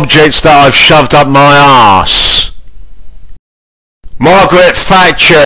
objects that I've shoved up my arse. Margaret Thatcher